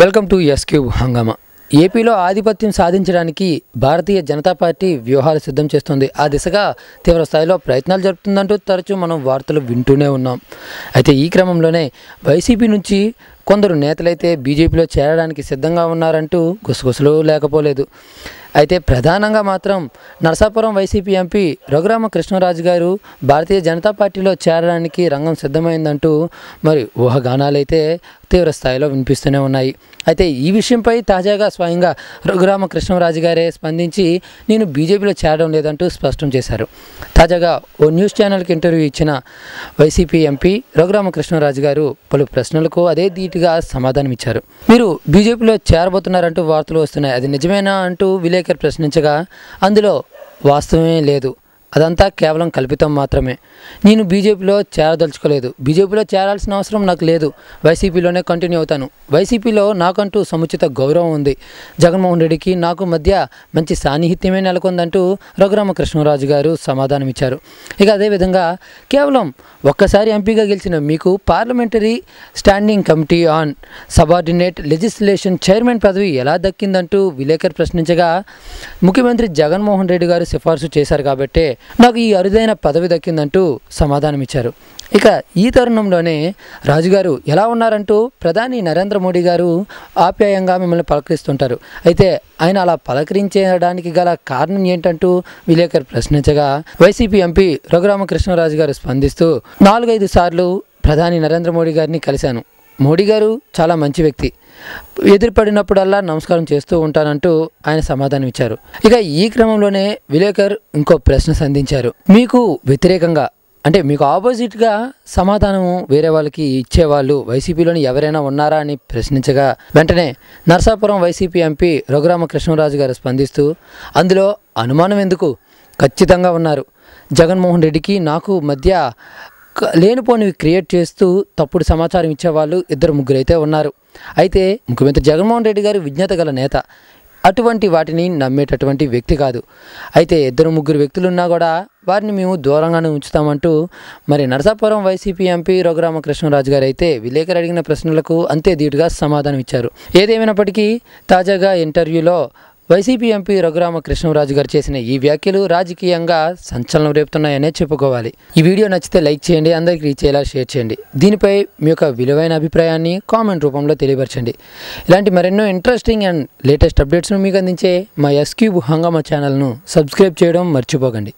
Welcome to S Cube హంగామా. ఏపీలో ఆధిపత్యం సాధించడానికి భారతీయ జనతా పార్టీ వ్యూహాలు సిద్ధం చేస్తుంది. ఆ దిశగా తీవ్ర స్థాయిలో ప్రయత్నాలు జరుపుతుందంటూ తరచూ మనం వార్తలు వింటూనే ఉన్నాం. అయితే ఈ క్రమంలోనే వైసీపీ నుంచి కొందరు నేతలైతే బీజేపీలో చేరడానికి సిద్ధంగా ఉన్నారంటూ గుసగుసలు లేకపోలేదు. అయితే ప్రధానంగా మాత్రం నరసాపురం వైసీపీ ఎంపీ రఘురామ కృష్ణరాజు గారు భారతీయ జనతా పార్టీలో చేరడానికి రంగం సిద్ధమైందంటూ మరి ఊహాగానాలైతే తీవ్ర స్థాయిలో వినిపిస్తూనే ఉన్నాయి. అయితే ఈ విషయంపై తాజాగా స్వయంగా రఘురామ కృష్ణరాజు గారే స్పందించి నేను బీజేపీలో చేరడం లేదంటూ స్పష్టం చేశారు. తాజాగా ఓ న్యూస్ ఛానల్కి ఇంటర్వ్యూ ఇచ్చిన వైసీపీ ఎంపీ రఘురామ కృష్ణరాజు గారు పలు ప్రశ్నలకు అదే ధీటుగా సమాధానం ఇచ్చారు మీరు బీజేపీలో చేరబోతున్నారంటూ వార్తలు వస్తున్నాయి. అది నిజమేనా అంటూ విలేకరు ప్రశ్నించగా అందులో వాస్తవమే లేదు. అదంతా కేవలం కల్పితం మాత్రమే. నేను బీజేపీలో చేరదలుచుకోలేదు. బీజేపీలో చేరాల్సిన అవసరం నాకు లేదు. వైసీపీలోనే కంటిన్యూ అవుతాను. వైసీపీలో నాకంటూ సముచిత గౌరవం ఉంది. జగన్మోహన్ రెడ్డికి నాకు మధ్య మంచి సాన్నిహిత్యమే నెలకొందంటూ రఘురామకృష్ణరాజు గారు సమాధానం ఇచ్చారు ఇక అదేవిధంగా కేవలం ఒక్కసారి ఎంపీగా గెలిచిన మీకు parliamentary standing committee on subordinate legislation chairman పదవి ఎలా దక్కిందంటూ విలేకరు ప్రశ్నించగా ముఖ్యమంత్రి జగన్మోహన్ రెడ్డి గారు సిఫార్సు చేశారు కాబట్టే నాకు ఈ అరుదైన పదవి దక్కిందంటూ సమాధానం ఇచ్చారు ఇక ఈ తరుణంలోనే రాజుగారు ఎలా ఉన్నారంటూ ప్రధాని నరేంద్ర మోడీ గారు ఆప్యాయంగా మిమ్మల్ని పలకరిస్తుంటారు. అయితే ఆయన అలా పలకరించడానికి గల కారణం ఏంటంటూ విలేకరు ప్రశ్నించగా వైసీపీ ఎంపీ రఘురామకృష్ణరాజు గారు స్పందిస్తూ నాలుగైదు సార్లు ప్రధాని నరేంద్ర మోడీ గారిని కలిశాను. మోడీ గారు చాలా మంచి వ్యక్తి. ఎదురుపడినప్పుడల్లా నమస్కారం చేస్తూ ఉంటానంటూ ఆయన సమాధానం ఇచ్చారు. ఇక ఈ క్రమంలోనే విలేకర్ ఇంకో ప్రశ్న సంధించారు. మీకు వ్యతిరేకంగా అంటే మీకు ఆపోజిట్గా సమాధానం వేరే వాళ్ళకి ఇచ్చేవాళ్ళు వైసీపీలోని ఎవరైనా ఉన్నారా అని ప్రశ్నించగా వెంటనే నర్సాపురం వైసీపీ ఎంపీ రఘురామకృష్ణరాజు గారు స్పందిస్తూ అందులో అనుమానం ఎందుకు? ఖచ్చితంగా ఉన్నారు. జగన్మోహన్ రెడ్డికి నాకు మధ్య లేనిపోనివి క్రియేట్ చేస్తూ తప్పుడు సమాచారం ఇచ్చేవాళ్ళు ఇద్దరు ముగ్గురు అయితే ఉన్నారు. అయితే ముఖ్యమంత్రి జగన్మోహన్ రెడ్డి గారు విజ్ఞత గల నేత. అటువంటి వాటిని నమ్మేటటువంటి వ్యక్తి కాదు. అయితే ఇద్దరు ముగ్గురు వ్యక్తులు ఉన్నా కూడా వారిని మేము దూరంగానే ఉంచుతామంటూ మరి నరసాపురం వైసీపీ ఎంపీ రఘురామకృష్ణరాజు గారు అయితే విలేకరు అడిగిన ప్రశ్నలకు అంతే ధీటుగా సమాధానం ఇచ్చారు. ఏదేమైనప్పటికీ తాజాగా ఇంటర్వ్యూలో వైసీపీ ఎంపీ రఘురామ కృష్ణరాజు గారు చేసిన ఈ వ్యాఖ్యలు రాజకీయంగా సంచలనం రేపుతున్నాయనే చెప్పుకోవాలి. ఈ వీడియో నచ్చితే లైక్ చేయండి అందరికీ రీచ్ అయ్యేలా షేర్ చేయండి. దీనిపై మీ యొక్క విలువైన అభిప్రాయాన్ని కామెంట్ రూపంలో తెలియపరచండి. ఇలాంటి మరెన్నో ఇంట్రెస్టింగ్ అండ్ లేటెస్ట్ అప్డేట్స్ను మీకు అందించే మా ఎస్క్యూబ్ హంగామా ఛానల్ను సబ్స్క్రైబ్ చేయడం మర్చిపోకండి.